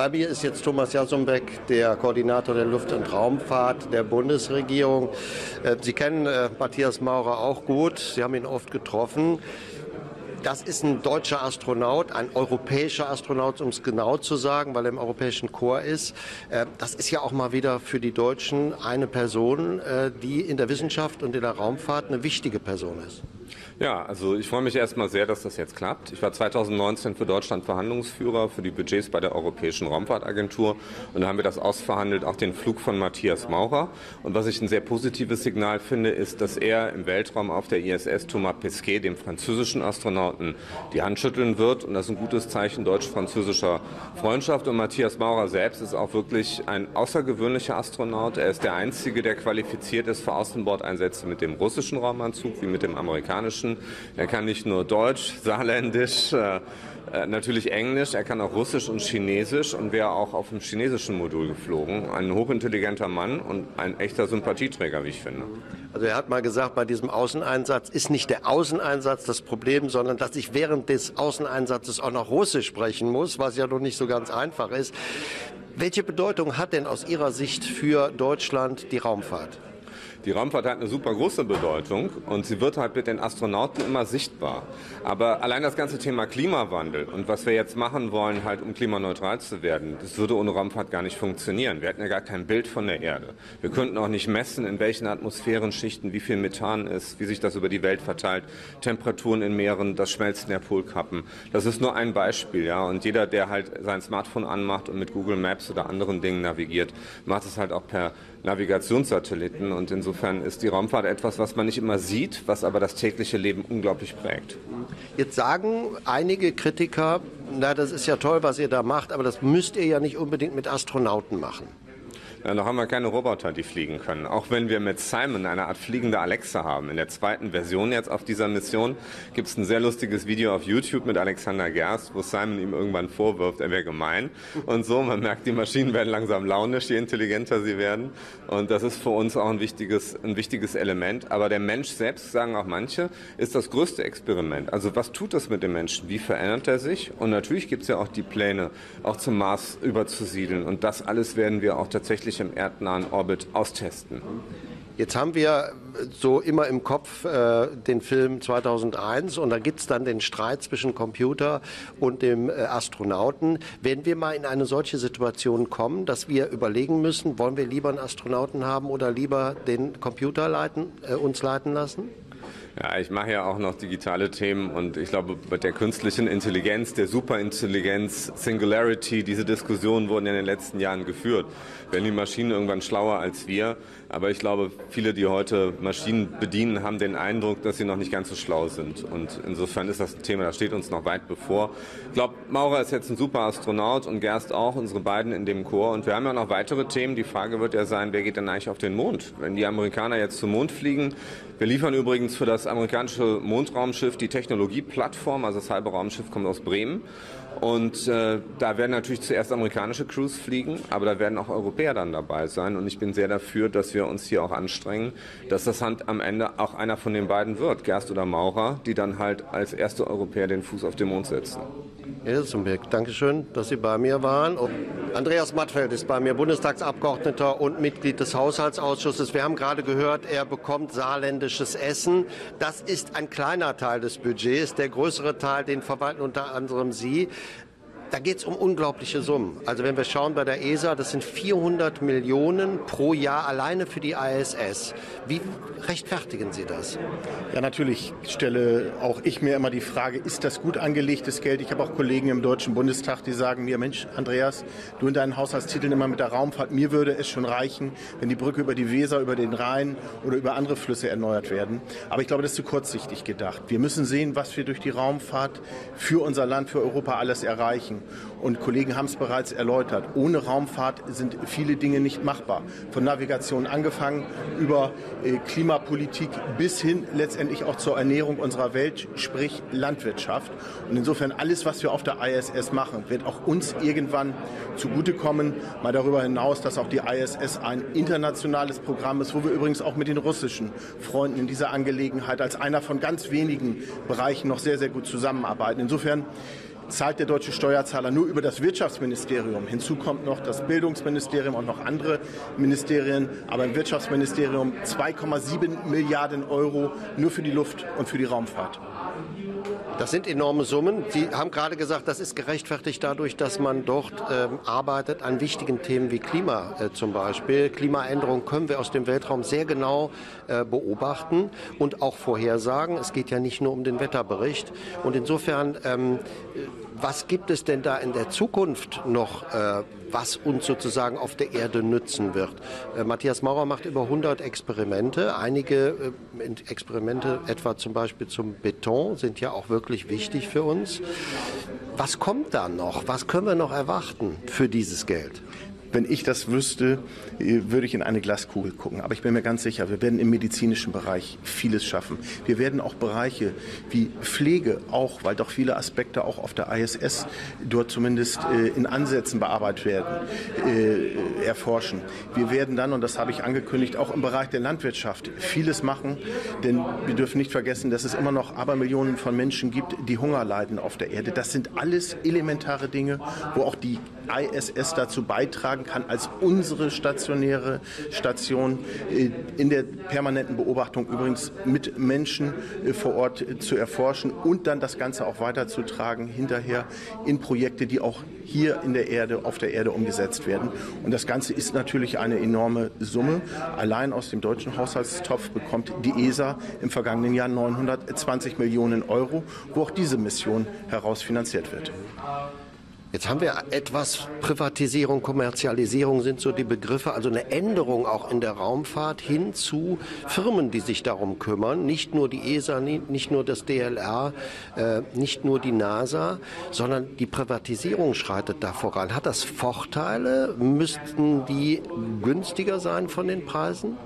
Bei mir ist jetzt Thomas Jasumbeck, der Koordinator der Luft- und Raumfahrt der Bundesregierung. Äh, Sie kennen äh, Matthias Maurer auch gut. Sie haben ihn oft getroffen. Das ist ein deutscher Astronaut, ein europäischer Astronaut, um es genau zu sagen, weil er im europäischen Chor ist. Äh, das ist ja auch mal wieder für die Deutschen eine Person, die in der Wissenschaft und in der Raumfahrt eine wichtige Person ist. Ja, also ich freue mich erstmal sehr, dass das jetzt klappt. Ich war 2019 für Deutschland Verhandlungsführer für die Budgets bei der Europäischen Raumfahrtagentur und da haben wir das ausverhandelt, auch den Flug von Matthias Maurer. Und was ich ein sehr positives Signal finde, ist, dass er im Weltraum auf der ISS Thomas Pesquet, dem französischen Astronauten, die Hand schütteln wird und das ist ein gutes Zeichen deutsch-französischer Freundschaft. Und Matthias Maurer selbst ist auch wirklich ein außergewöhnlicher Astronaut. Er ist der einzige, der qualifiziert ist für Außenbordeinsätze mit dem russischen Raumanzug wie mit dem amerikanischen sprechen. Er kann nicht nur Deutsch, Saarländisch, äh, äh, natürlich Englisch, er kann auch Russisch und Chinesisch und wäre auch auf dem chinesischen Modul geflogen. Ein hochintelligenter Mann und ein echter Sympathieträger, wie ich finde. Also er hat mal gesagt, bei diesem Außeneinsatz ist nicht der Außeneinsatz das Problem, sondern dass ich während des Außeneinsatzes auch noch Russisch sprechen muss, was ja noch nicht so ganz einfach ist. Welche Bedeutung hat denn aus Ihrer Sicht für Deutschland die Raumfahrt? Die Raumfahrt hat eine super große Bedeutung und sie wird halt mit den Astronauten immer sichtbar. Aber allein das ganze Thema Klimawandel und was wir jetzt machen wollen, halt um klimaneutral zu werden, das würde ohne Raumfahrt gar nicht funktionieren. Wir hätten ja gar kein Bild von der Erde. Wir könnten auch nicht messen, in welchen Atmosphärenschichten wie viel Methan ist, wie sich das über die Welt verteilt, Temperaturen in Meeren, das Schmelzen der Polkappen. Das ist nur ein Beispiel, ja. Und jeder, der halt sein Smartphone anmacht und mit Google Maps oder anderen Dingen navigiert, macht es halt auch per Navigationssatelliten. Und insofern ist die Raumfahrt etwas, was man nicht immer sieht, was aber das tägliche Leben unglaublich prägt. Jetzt sagen einige Kritiker, na, das ist ja toll, was ihr da macht, aber das müsst ihr ja nicht unbedingt mit Astronauten machen. Ja, noch haben wir keine Roboter, die fliegen können. Auch wenn wir mit Simon eine Art fliegende Alexa haben. In der zweiten Version jetzt auf dieser Mission gibt es ein sehr lustiges Video auf YouTube mit Alexander Gerst, wo Simon ihm irgendwann vorwirft, er wäre gemein und so. Man merkt, die Maschinen werden langsam launisch, je intelligenter sie werden. Und das ist für uns auch ein wichtiges, ein wichtiges Element. Aber der Mensch selbst, sagen auch manche, ist das größte Experiment. Also was tut das mit dem Menschen? Wie verändert er sich? Und natürlich gibt es ja auch die Pläne, auch zum Mars überzusiedeln. Und das alles werden wir auch tatsächlich wirklich im erdnahen Orbit austesten. Jetzt haben wir so immer im Kopf äh, den Film 2001 und da gibt es dann den Streit zwischen Computer und dem äh, Astronauten. Wenn wir mal in eine solche Situation kommen, dass wir überlegen müssen, wollen wir lieber einen Astronauten haben oder lieber den Computer leiten, äh, uns leiten lassen? Ja, ich mache ja auch noch digitale Themen und ich glaube, mit der künstlichen Intelligenz, der Superintelligenz, Singularity, diese Diskussionen wurden in den letzten Jahren geführt. Werden die Maschinen irgendwann schlauer als wir? Aber ich glaube, viele, die heute Maschinen bedienen, haben den Eindruck, dass sie noch nicht ganz so schlau sind. Und insofern ist das ein Thema, das steht uns noch weit bevor. Ich glaube, Maurer ist jetzt ein super Astronaut und Gerst auch, unsere beiden in dem Chor. Und wir haben ja noch weitere Themen. Die Frage wird ja sein, wer geht denn eigentlich auf den Mond? Wenn die Amerikaner jetzt zum Mond fliegen, wir liefern übrigens für das amerikanische Mondraumschiff die Technologieplattform, also das halbe Raumschiff kommt aus Bremen. Und äh, da werden natürlich zuerst amerikanische Crews fliegen, aber da werden auch Europäer dann dabei sein. Und ich bin sehr dafür, dass wir uns hier auch anstrengen, dass das Hand am Ende auch einer von den beiden wird, Gerst oder Maurer, die dann halt als erste Europäer den Fuß auf den Mond setzen. Herr Hilzenberg, danke schön, dass Sie bei mir waren. Andreas Mattfeld ist bei mir, Bundestagsabgeordneter und Mitglied des Haushaltsausschusses. Wir haben gerade gehört, er bekommt saarländisches Essen. Das ist ein kleiner Teil des Budgets. Der größere Teil, den verwalten unter anderem Sie. Da geht es um unglaubliche Summen. Also wenn wir schauen bei der ESA, das sind 400 Millionen pro Jahr alleine für die ISS. Wie rechtfertigen Sie das? Ja, natürlich stelle auch ich mir immer die Frage, ist das gut angelegtes Geld? Ich habe auch Kollegen im Deutschen Bundestag, die sagen mir, Mensch, Andreas, du in deinen Haushaltstiteln immer mit der Raumfahrt, mir würde es schon reichen, wenn die Brücke über die Weser, über den Rhein oder über andere Flüsse erneuert werden. Aber ich glaube, das ist zu kurzsichtig gedacht. Wir müssen sehen, was wir durch die Raumfahrt für unser Land, für Europa alles erreichen. Und Kollegen haben es bereits erläutert. Ohne Raumfahrt sind viele Dinge nicht machbar. Von Navigation angefangen über äh, Klimapolitik bis hin letztendlich auch zur Ernährung unserer Welt, sprich Landwirtschaft. Und insofern alles, was wir auf der ISS machen, wird auch uns irgendwann zugutekommen. Mal darüber hinaus, dass auch die ISS ein internationales Programm ist, wo wir übrigens auch mit den russischen Freunden in dieser Angelegenheit als einer von ganz wenigen Bereichen noch sehr, sehr gut zusammenarbeiten. Insofern zahlt der deutsche Steuerzahler nur über das Wirtschaftsministerium. Hinzu kommt noch das Bildungsministerium und noch andere Ministerien. Aber im Wirtschaftsministerium 2,7 Milliarden Euro nur für die Luft- und für die Raumfahrt. Das sind enorme Summen. Sie haben gerade gesagt, das ist gerechtfertigt dadurch, dass man dort ähm, arbeitet an wichtigen Themen wie Klima äh, zum Beispiel. Klimaänderung können wir aus dem Weltraum sehr genau äh, beobachten und auch vorhersagen. Es geht ja nicht nur um den Wetterbericht. Und insofern, ähm, was gibt es denn da in der Zukunft noch, äh, was uns sozusagen auf der Erde nützen wird? Äh, Matthias Maurer macht über 100 Experimente. Einige äh, Experimente, etwa zum Beispiel zum Beton, sind ja auch wirklich wichtig für uns. Was kommt da noch? Was können wir noch erwarten für dieses Geld? Wenn ich das wüsste, äh, würde ich in eine Glaskugel gucken. Aber ich bin mir ganz sicher, wir werden im medizinischen Bereich vieles schaffen. Wir werden auch Bereiche wie Pflege auch, weil doch viele Aspekte auch auf der ISS dort zumindest äh, in Ansätzen bearbeitet werden, äh, erforschen. Wir werden dann, und das habe ich angekündigt, auch im Bereich der Landwirtschaft vieles machen, denn wir dürfen nicht vergessen, dass es immer noch Abermillionen von Menschen gibt, die Hunger leiden auf der Erde. Das sind alles elementare Dinge, wo auch die ISS dazu beitragen kann, als unsere stationäre Station äh, in der permanenten Beobachtung übrigens mit Menschen äh, vor Ort äh, zu erforschen und dann das Ganze auch weiterzutragen hinterher in Projekte, die auch hier in der Erde, auf der Erde umgesetzt werden. Und das Ganze ist natürlich eine enorme Summe. Allein aus dem deutschen Haushaltstopf bekommt die ESA im vergangenen Jahr 920 Millionen Euro, wo auch diese Mission herausfinanziert wird. Jetzt haben wir etwas Privatisierung, Kommerzialisierung sind so die Begriffe, also eine Änderung auch in der Raumfahrt hin zu Firmen, die sich darum kümmern. Nicht nur die ESA, nicht nur das DLR, äh, nicht nur die NASA, sondern die Privatisierung schreitet da voran. Hat das Vorteile? Müssten die günstiger sein von den Preisen?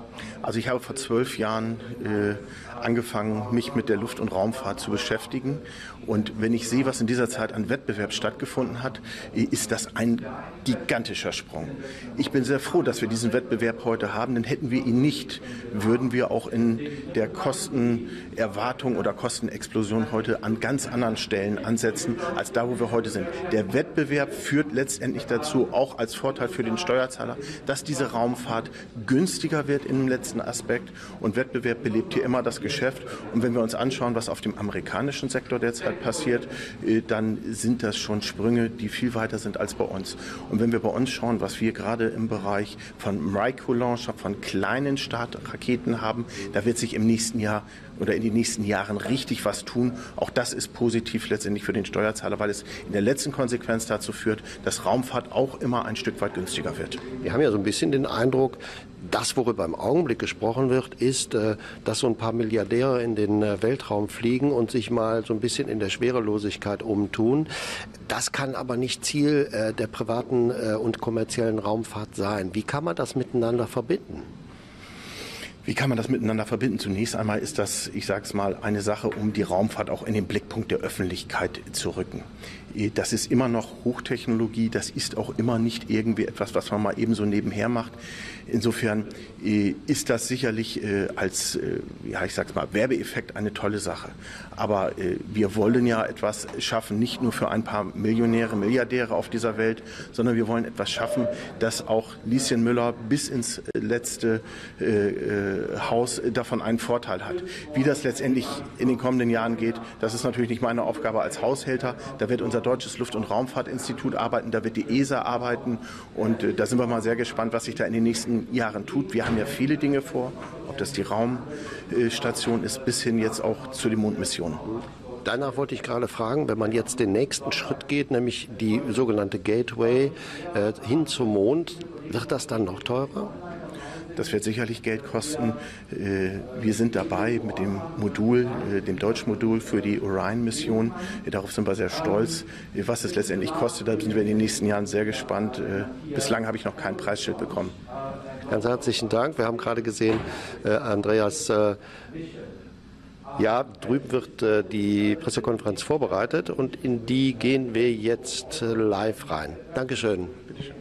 Also ich habe vor zwölf Jahren äh, angefangen, mich mit der Luft- und Raumfahrt zu beschäftigen. Und wenn ich sehe, was in dieser Zeit an Wettbewerb stattgefunden hat, ist das ein gigantischer Sprung. Ich bin sehr froh, dass wir diesen Wettbewerb heute haben, denn hätten wir ihn nicht, würden wir auch in der Kostenerwartung oder Kostenexplosion heute an ganz anderen Stellen ansetzen, als da, wo wir heute sind. Der Wettbewerb führt letztendlich dazu, auch als Vorteil für den Steuerzahler, dass diese Raumfahrt günstiger wird im letzten Aspekt. Und Wettbewerb belebt hier immer das Geschäft. Und wenn wir uns anschauen, was auf dem amerikanischen Sektor derzeit passiert, äh, dann sind das schon Sprünge, die viel weiter sind als bei uns. Und wenn wir bei uns schauen, was wir gerade im Bereich von Microlauncher, von kleinen Startraketen haben, da wird sich im nächsten Jahr oder in den nächsten Jahren richtig was tun. Auch das ist positiv letztendlich für den Steuerzahler, weil es in der letzten Konsequenz dazu führt, dass Raumfahrt auch immer ein Stück weit günstiger wird. Wir haben ja so ein bisschen den Eindruck, das, worüber im Augenblick gesprochen wird, ist, äh, dass so ein paar Milliardäre in den äh, Weltraum fliegen und sich mal so ein bisschen in der Schwerelosigkeit umtun. Das kann aber nicht Ziel äh, der privaten und kommerziellen Raumfahrt sein. Wie kann man das miteinander verbinden? Wie kann man das miteinander verbinden? Zunächst einmal ist das, ich sage es mal, eine Sache, um die Raumfahrt auch in den Blickpunkt der Öffentlichkeit zu rücken. Das ist immer noch Hochtechnologie, das ist auch immer nicht irgendwie etwas, was man mal eben so nebenher macht. Insofern äh, ist das sicherlich äh, als, ja, ich sag's mal, Werbeeffekt eine tolle Sache. Aber wir wollen ja etwas schaffen, nicht nur für ein paar Millionäre, Milliardäre auf dieser Welt, sondern wir wollen etwas schaffen, dass auch Lieschen Müller bis ins letzte Haus davon einen Vorteil hat. Wie das letztendlich in den kommenden Jahren geht, das ist natürlich nicht meine Aufgabe als Haushälter. Da wird unser Deutsches Luft- und Raumfahrtinstitut arbeiten, da wird die ESA arbeiten und da sind wir mal sehr gespannt, was sich da in den nächsten nächsten Jahren tut. Wir haben ja viele Dinge vor, ob das die Raumstation ist, bis hin jetzt auch zu den Mondmissionen. Danach wollte ich gerade fragen, wenn man jetzt den nächsten Schritt geht, nämlich die sogenannte Gateway äh, hin zum Mond, wird das dann noch teurer? Das wird sicherlich Geld kosten. Äh, wir sind dabei mit dem Modul, äh, dem deutschen Modul für die Orion-Mission. Äh, darauf sind wir sehr stolz. Was es letztendlich kostet, da sind wir in den nächsten Jahren sehr gespannt. Bislang habe ich noch kein Preisschild bekommen. Ganz herzlichen Dank. Wir haben gerade gesehen, Andreas, ja, drüben wird die Pressekonferenz vorbereitet und in die gehen wir jetzt live rein. Dankeschön. Bitteschön.